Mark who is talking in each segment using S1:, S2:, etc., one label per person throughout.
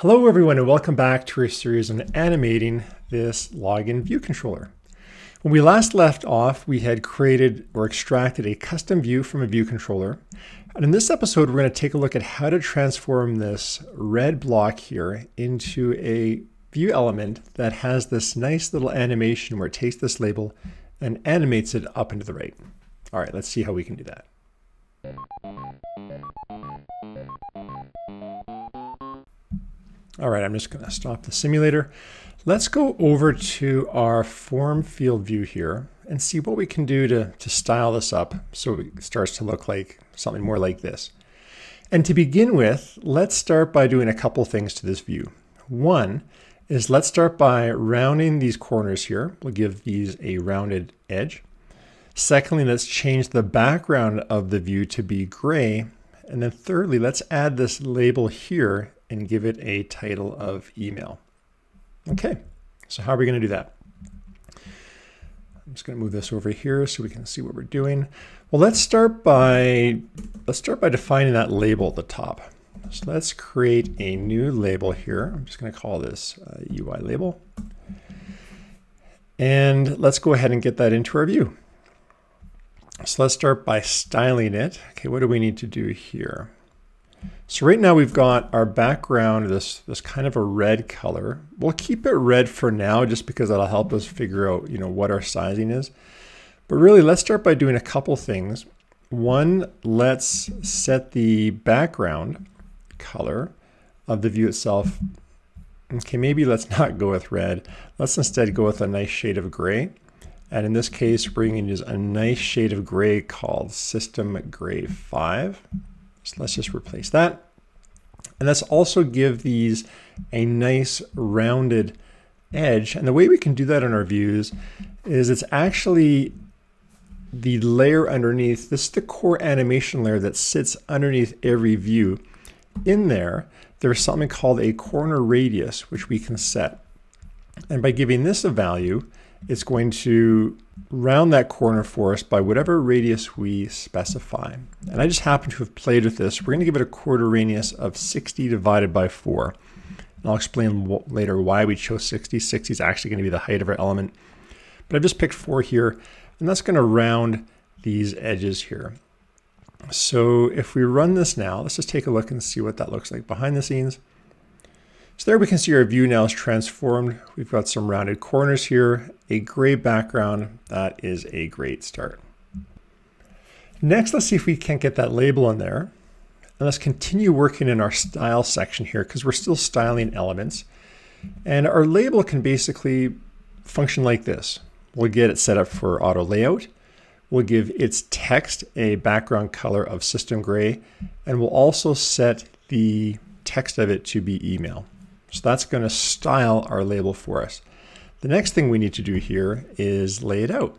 S1: Hello everyone and welcome back to our series on animating this login view controller. When we last left off, we had created or extracted a custom view from a view controller. And in this episode, we're going to take a look at how to transform this red block here into a view element that has this nice little animation where it takes this label and animates it up and to the right. All right, let's see how we can do that. All right, I'm just going to stop the simulator. Let's go over to our form field view here and see what we can do to, to style this up so it starts to look like something more like this. And to begin with, let's start by doing a couple things to this view. One is let's start by rounding these corners here. We'll give these a rounded edge. Secondly, let's change the background of the view to be gray. And then thirdly, let's add this label here and give it a title of email. Okay, so how are we going to do that? I'm just going to move this over here so we can see what we're doing. Well, let's start by let's start by defining that label at the top. So let's create a new label here. I'm just going to call this uh, UI label. And let's go ahead and get that into our view. So let's start by styling it. Okay, what do we need to do here? So right now we've got our background, this, this kind of a red color. We'll keep it red for now just because that'll help us figure out you know, what our sizing is. But really, let's start by doing a couple things. One, let's set the background color of the view itself. Okay, maybe let's not go with red. Let's instead go with a nice shade of gray. And in this case, we're going to use a nice shade of gray called System Gray 5. So let's just replace that. And let's also give these a nice rounded edge. And the way we can do that in our views is it's actually the layer underneath. This is the core animation layer that sits underneath every view. In there, there's something called a corner radius, which we can set. And by giving this a value, it's going to round that corner for us by whatever radius we specify. And I just happen to have played with this. We're going to give it a corner radius of 60 divided by 4. And I'll explain later why we chose 60. 60 is actually going to be the height of our element. But I've just picked 4 here, and that's going to round these edges here. So if we run this now, let's just take a look and see what that looks like behind the scenes. So there we can see our view now is transformed. We've got some rounded corners here, a gray background. That is a great start. Next, let's see if we can't get that label in there. And let's continue working in our style section here because we're still styling elements. And our label can basically function like this. We'll get it set up for auto layout. We'll give its text a background color of system gray, and we'll also set the text of it to be email. So that's going to style our label for us. The next thing we need to do here is lay it out.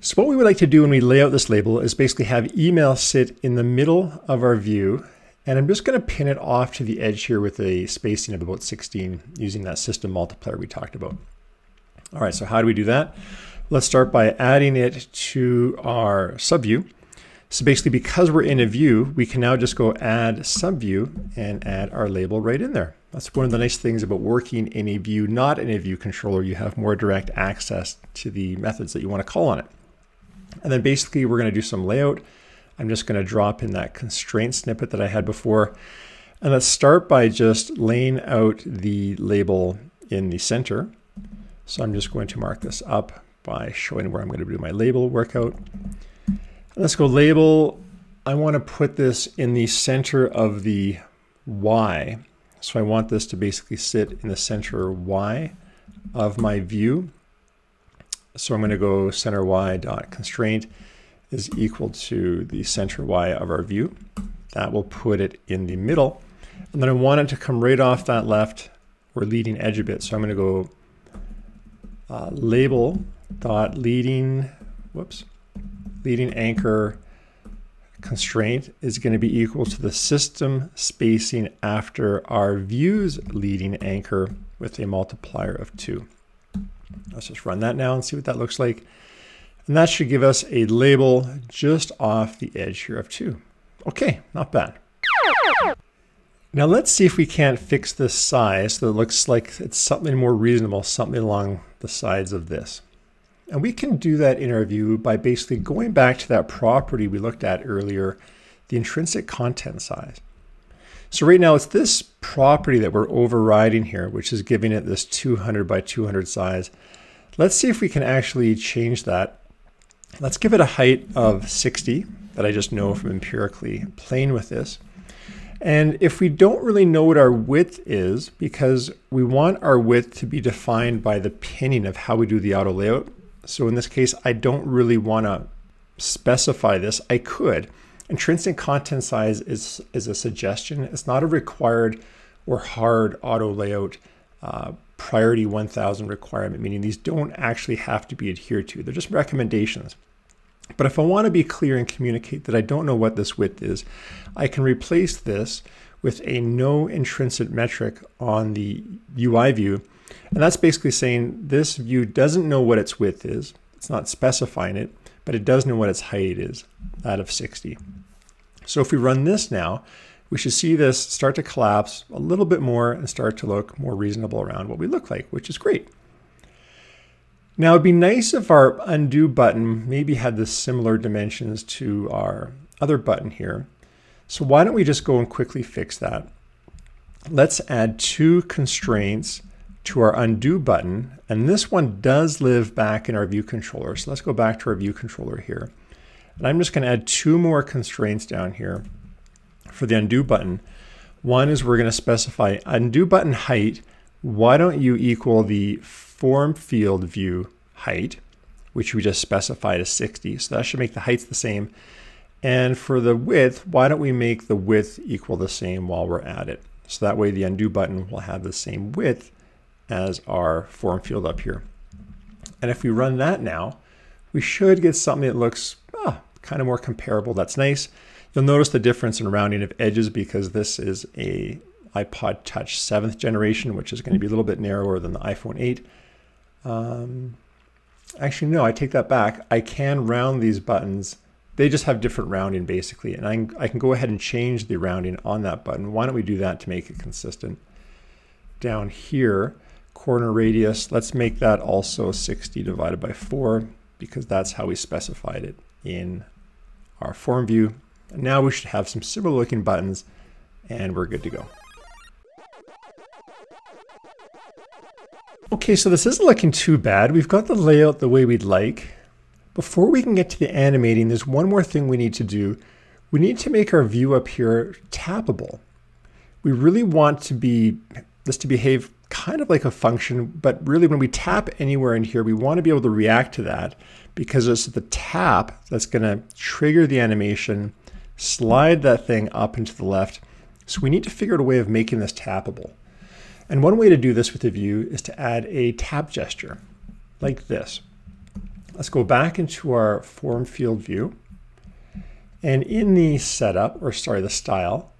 S1: So what we would like to do when we lay out this label is basically have email sit in the middle of our view. And I'm just going to pin it off to the edge here with a spacing of about 16 using that system multiplier we talked about. All right, so how do we do that? Let's start by adding it to our subview. So basically, because we're in a view, we can now just go add subview and add our label right in there. That's one of the nice things about working in a view, not in a view controller. You have more direct access to the methods that you want to call on it. And then basically we're going to do some layout. I'm just going to drop in that constraint snippet that I had before. And let's start by just laying out the label in the center. So I'm just going to mark this up by showing where I'm going to do my label workout. Let's go label. I want to put this in the center of the Y. So I want this to basically sit in the center Y of my view. So I'm going to go center Y dot constraint is equal to the center Y of our view. That will put it in the middle. And then I want it to come right off that left or leading edge a bit. So I'm going to go uh, label dot leading, whoops, leading anchor constraint is going to be equal to the system spacing after our views leading anchor with a multiplier of 2. Let's just run that now and see what that looks like. And that should give us a label just off the edge here of 2. Okay, not bad. Now let's see if we can't fix this size so it looks like it's something more reasonable, something along the sides of this. And we can do that in our view by basically going back to that property we looked at earlier, the intrinsic content size. So right now it's this property that we're overriding here, which is giving it this 200 by 200 size. Let's see if we can actually change that. Let's give it a height of 60 that I just know from empirically playing with this. And if we don't really know what our width is, because we want our width to be defined by the pinning of how we do the auto layout. So in this case, I don't really want to specify this. I could. Intrinsic content size is, is a suggestion. It's not a required or hard auto layout uh, priority 1000 requirement, meaning these don't actually have to be adhered to. They're just recommendations. But if I want to be clear and communicate that I don't know what this width is, I can replace this with a no intrinsic metric on the UI view. And that's basically saying this view doesn't know what its width is. It's not specifying it, but it does know what its height is, that of 60. So if we run this now, we should see this start to collapse a little bit more and start to look more reasonable around what we look like, which is great. Now it'd be nice if our undo button maybe had the similar dimensions to our other button here. So why don't we just go and quickly fix that? Let's add two constraints to our undo button. And this one does live back in our view controller. So let's go back to our view controller here. And I'm just going to add two more constraints down here for the undo button. One is we're going to specify undo button height. Why don't you equal the form field view height, which we just specified as 60. So that should make the heights the same. And for the width, why don't we make the width equal the same while we're at it? So that way the undo button will have the same width as our form field up here. And if we run that now, we should get something that looks ah, kind of more comparable. That's nice. You'll notice the difference in rounding of edges because this is a iPod Touch 7th generation, which is going to be a little bit narrower than the iPhone 8. Um, actually, no, I take that back. I can round these buttons. They just have different rounding basically. And I, I can go ahead and change the rounding on that button. Why don't we do that to make it consistent? Down here, corner radius, let's make that also 60 divided by 4 because that's how we specified it in our form view. And now we should have some similar looking buttons and we're good to go. Okay, so this isn't looking too bad. We've got the layout the way we'd like. Before we can get to the animating, there's one more thing we need to do. We need to make our view up here tappable. We really want to be this to behave kind of like a function, but really when we tap anywhere in here, we want to be able to react to that because it's the tap that's going to trigger the animation, slide that thing up into the left. So we need to figure out a way of making this tappable. And one way to do this with the view is to add a tap gesture like this. Let's go back into our form field view. And in the setup, or sorry, the style,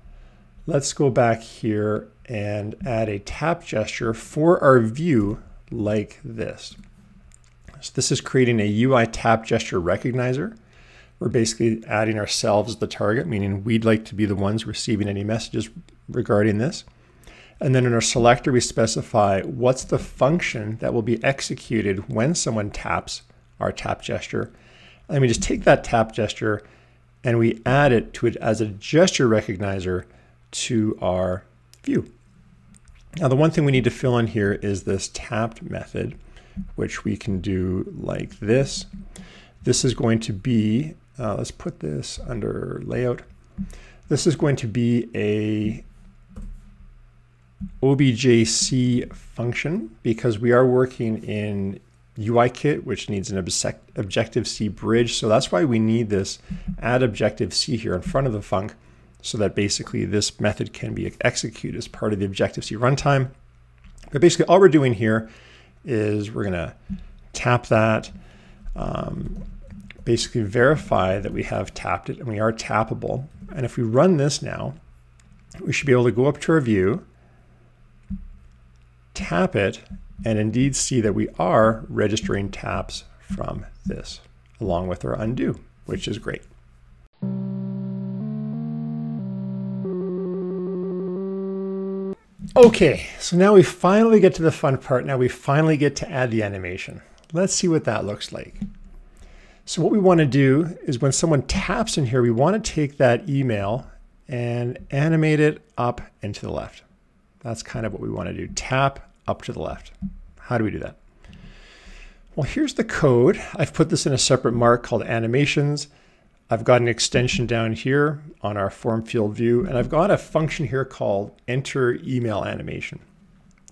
S1: let's go back here and add a tap gesture for our view like this. So this is creating a UI tap gesture recognizer. We're basically adding ourselves the target, meaning we'd like to be the ones receiving any messages regarding this. And then in our selector, we specify what's the function that will be executed when someone taps our tap gesture. And we just take that tap gesture and we add it to it as a gesture recognizer to our view. Now, the one thing we need to fill in here is this tapped method, which we can do like this. This is going to be, uh, let's put this under layout. This is going to be a objc function because we are working in UIKit, which needs an Objective-C bridge. So that's why we need this add Objective-C here in front of the func so that basically this method can be executed as part of the Objective-C runtime. But basically all we're doing here is we're going to tap that, um, basically verify that we have tapped it and we are tappable. And if we run this now, we should be able to go up to our view tap it and indeed see that we are registering taps from this along with our undo, which is great. Okay, so now we finally get to the fun part. Now we finally get to add the animation. Let's see what that looks like. So what we want to do is when someone taps in here, we want to take that email and animate it up and to the left. That's kind of what we want to do. Tap up to the left. How do we do that? Well, here's the code. I've put this in a separate mark called animations. I've got an extension down here on our form field view, and I've got a function here called enter email animation.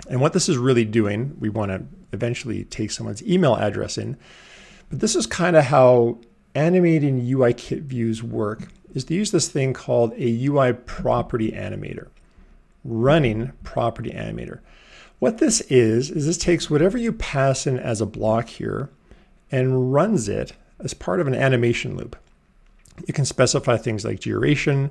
S1: And what this is really doing, we want to eventually take someone's email address in, but this is kind of how animating UIKit views work, is to use this thing called a UI property animator, running property animator. What this is, is this takes whatever you pass in as a block here and runs it as part of an animation loop. You can specify things like duration.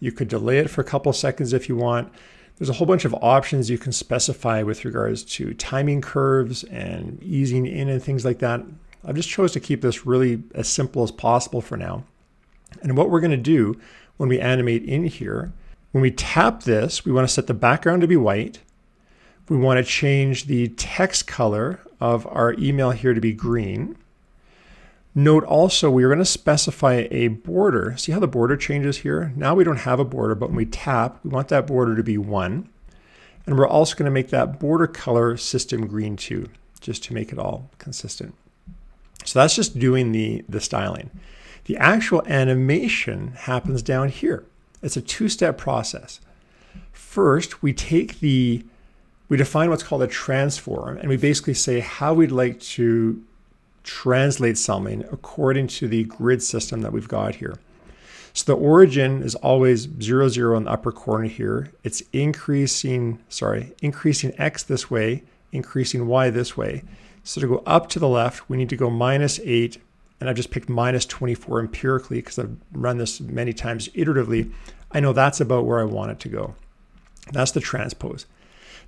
S1: You could delay it for a couple seconds if you want. There's a whole bunch of options you can specify with regards to timing curves and easing in and things like that. I've just chose to keep this really as simple as possible for now. And what we're going to do when we animate in here, when we tap this, we want to set the background to be white. We want to change the text color of our email here to be green. Note also we are going to specify a border. See how the border changes here? Now we don't have a border, but when we tap, we want that border to be 1. And we're also going to make that border color system green too, just to make it all consistent. So that's just doing the, the styling. The actual animation happens down here. It's a two-step process. First, we take the, we define what's called a transform, and we basically say how we'd like to translate something according to the grid system that we've got here. So the origin is always zero, zero in the upper corner here. It's increasing, sorry, increasing X this way, increasing Y this way. So to go up to the left, we need to go minus eight, and I've just picked minus 24 empirically because I've run this many times iteratively. I know that's about where I want it to go. That's the transpose.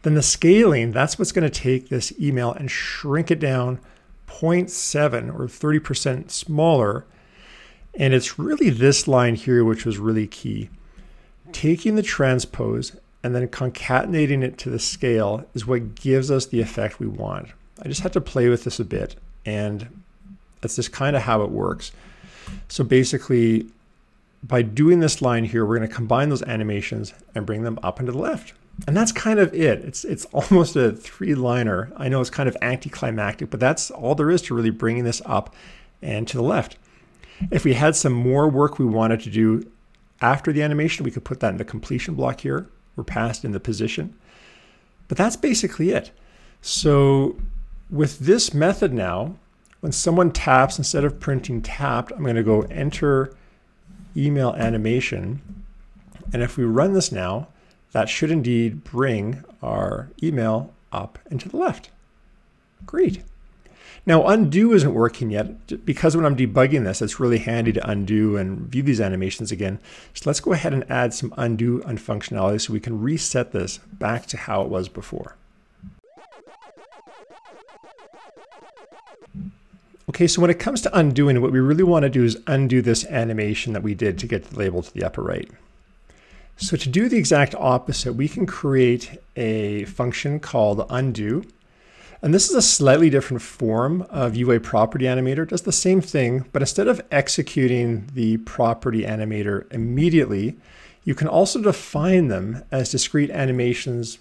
S1: Then the scaling, that's what's going to take this email and shrink it down 0.7 or 30% smaller. And it's really this line here, which was really key. Taking the transpose and then concatenating it to the scale is what gives us the effect we want. I just had to play with this a bit and that's just kind of how it works. So basically by doing this line here, we're going to combine those animations and bring them up and to the left. And that's kind of it. It's it's almost a three-liner. I know it's kind of anticlimactic, but that's all there is to really bringing this up and to the left. If we had some more work we wanted to do after the animation, we could put that in the completion block here. We're passed in the position. But that's basically it. So with this method now, when someone taps, instead of printing tapped, I'm going to go enter email animation. And if we run this now, that should indeed bring our email up and to the left. Great. Now undo isn't working yet because when I'm debugging this, it's really handy to undo and view these animations again. So let's go ahead and add some undo functionality so we can reset this back to how it was before. Okay, so when it comes to undoing, what we really want to do is undo this animation that we did to get the label to the upper right. So to do the exact opposite, we can create a function called undo. And this is a slightly different form of UI property animator. It does the same thing, but instead of executing the property animator immediately, you can also define them as discrete animations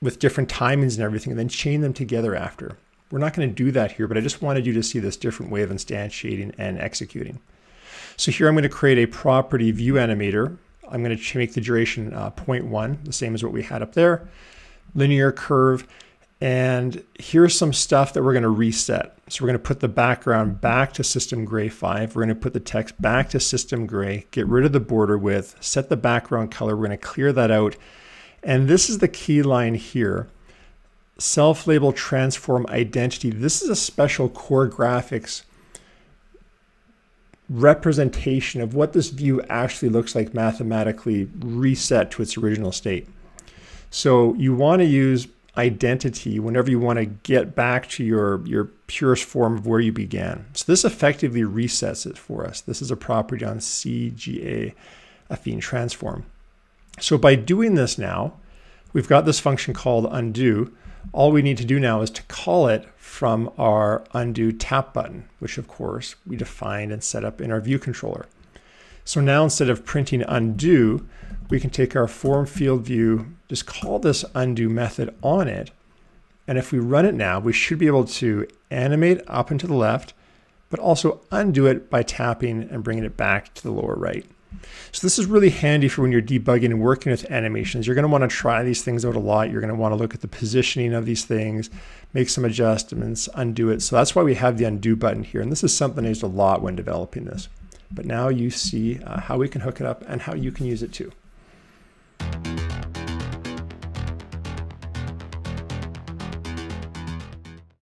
S1: with different timings and everything, and then chain them together after. We're not going to do that here, but I just wanted you to see this different way of instantiating and executing. So here I'm going to create a property view animator I'm going to make the duration uh, 0.1, the same as what we had up there. Linear curve. And here's some stuff that we're going to reset. So we're going to put the background back to system gray 5. We're going to put the text back to system gray, get rid of the border width, set the background color. We're going to clear that out. And this is the key line here. Self-label transform identity. This is a special core graphics representation of what this view actually looks like mathematically reset to its original state. So you want to use identity whenever you want to get back to your, your purest form of where you began. So this effectively resets it for us. This is a property on CGA affine transform. So by doing this now, we've got this function called undo. All we need to do now is to call it from our undo tap button, which of course we defined and set up in our view controller. So now instead of printing undo, we can take our form field view, just call this undo method on it. And if we run it now, we should be able to animate up and to the left, but also undo it by tapping and bringing it back to the lower right. So this is really handy for when you're debugging and working with animations. You're going to want to try these things out a lot. You're going to want to look at the positioning of these things, make some adjustments, undo it. So that's why we have the undo button here. And this is something I used a lot when developing this. But now you see uh, how we can hook it up and how you can use it too.